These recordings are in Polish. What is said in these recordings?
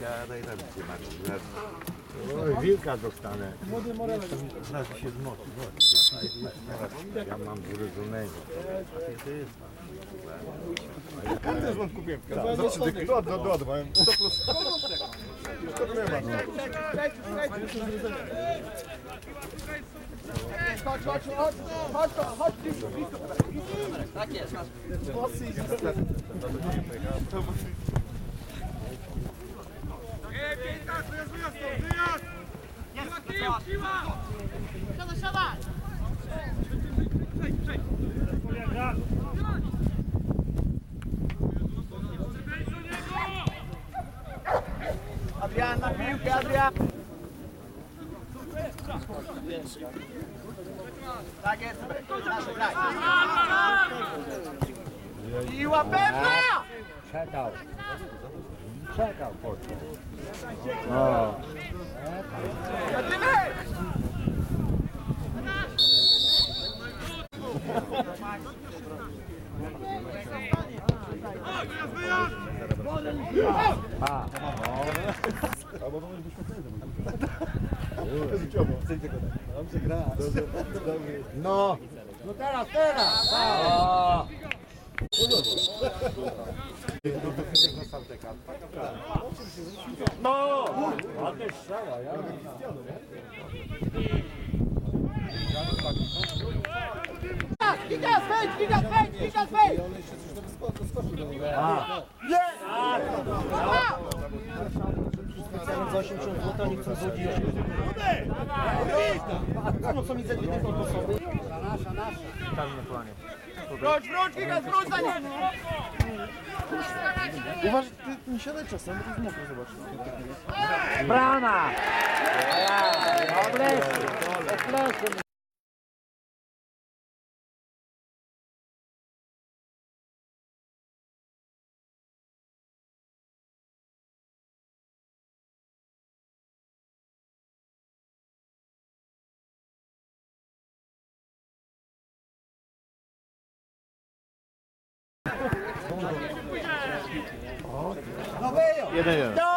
Siadaj tam się Marcin. Oj, wilka dostanę. Zaraz się zmoczy. Ja mam wyrodzonego. Też mam kupiłem. Za 3 dychy. Do, do, doładowałem. 100 plus. To nie ma. Chodź, chodź, chodź, chodź, chodź. Tak jest. Adrian, na piłkę, Adrian. Tak jest, nasze, graj. Piła pewna! Czekał. Czekał po to. O. Lecimy! A. No. No teraz, teraz. O. No! Ładnie strzała, ja. Gigas, wejdź, gigas, wejdź, gigas, wejdź! A. za 80 zł, nie chcą złodzić 80 zł. No co mi za dwie tylko osoby? Wróć, wróć, gigas, wróć za nim! Uważaj, ty nie siadaj czasem, bo to jest mokro, zobacz. Brana! 越震远。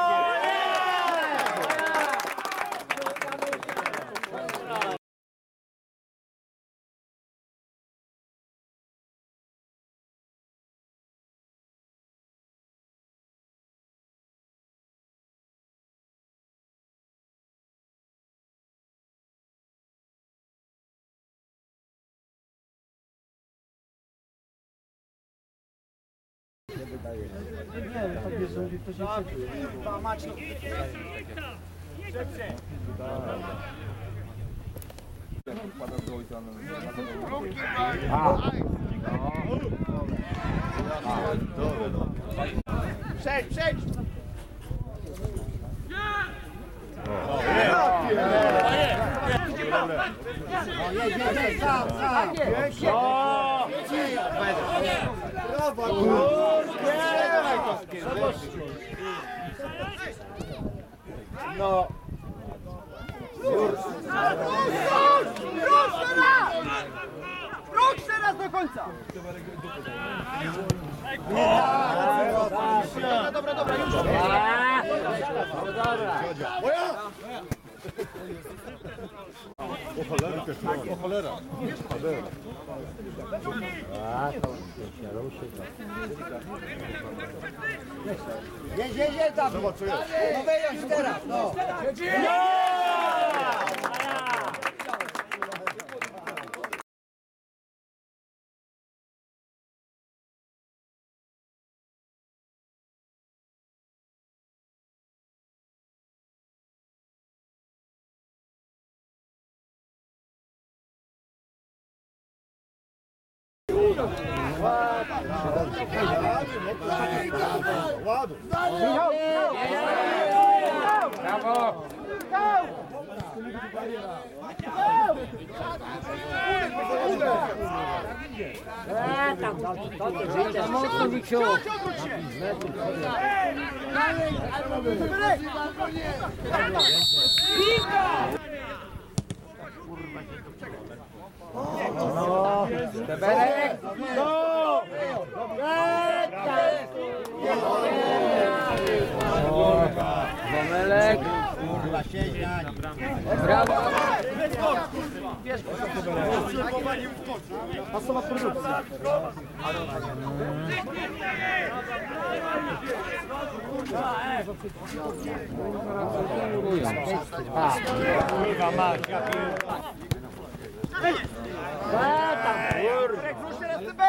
O plecy, o plecy. Jeden, jeden. Przejdź, przejdź! O! No. Wróć teraz! Wróć teraz do końca! Dobra, dobra, dobra, już. No dobra. O cholera, o cholera. A, to się ruszy. Jedź, jedź, jedź tam! Zobacz, co jest. No wyjąć teraz, no! Ładuj. Brawo! E, tam, to ty żyjesz. Mocno, Miksiu. Teberek! No! Eee, tak. Brawo. Masowa produkcja. Kurwa. Teraz ty B!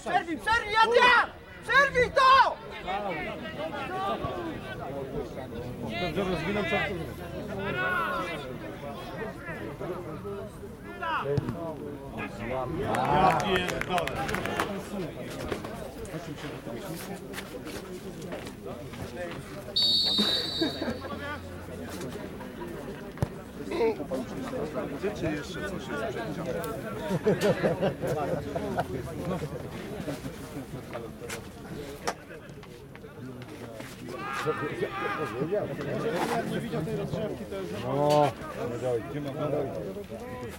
Przerwij, przerwij, Adrian! Przerwij to! Dobrze rozwinął czarkę. Ja pierdolę. Czy jeszcze coś jest przeciwko? Jak nie widział tej rozgrzewki, to już... No, gdzie ma wodę?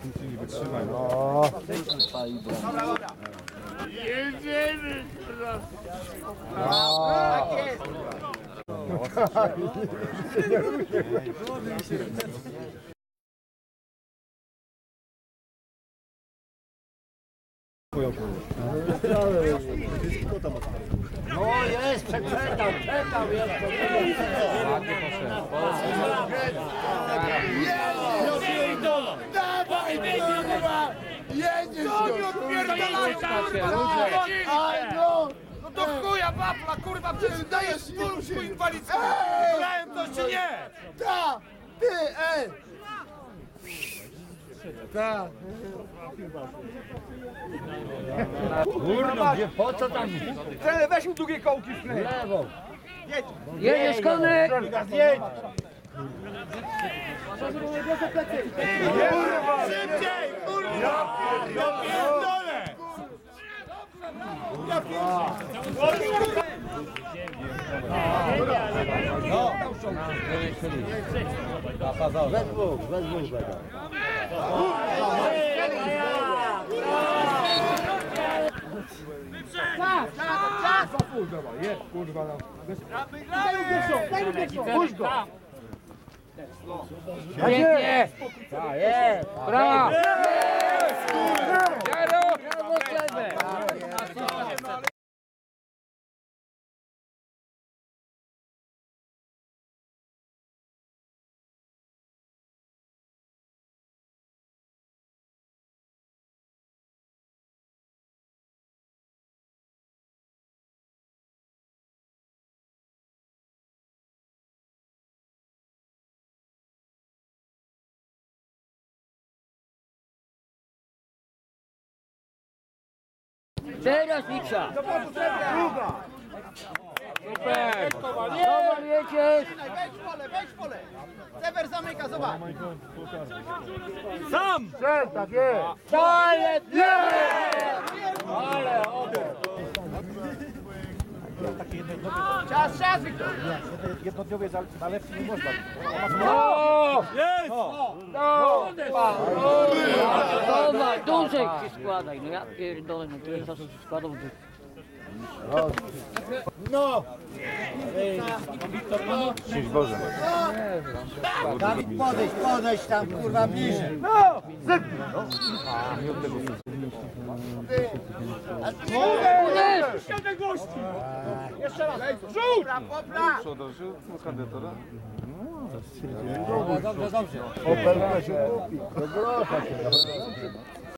Nic nie wytrzymaj. No. Tak jest! No jest, przeczytał, czekał jeszcze. Ładnie poszedł. Dawaj, kurwa! Jedziesz go! Aj, no! No to chuja wafla, kurwa, przecież dajesz spół inwalidzki! Grałem to czy nie? Ta! Ty, ej! Ta! Kurwa, gdzie, po co tam? Tyle, weź mi długie kołki w lewo. Jedź! Jedziesz kony. Jedź! Szybciej, kurwa! Ja pierdolę! We dwóch, we dwóch będą. Pięknie! Tak, jest! Brawo! Teraz Miksa! Super! Dobra, jedziesz! Wejdź w pole, wejdź w pole! Sewer zamyka, zobacz! Ale nie! Ale obok! Czas, czas, Wiktor! Jednodniowy zalewki nie można. No! Jest! No! Dobra, dłużej się składaj, no ja pierdolę, no tyle czasu się składał, że... Podejdź, podejdź tam kurwa bliżej. Uderz! Popla, popla! Dobrze, dobrze. Operka się kupi. Do grosza się.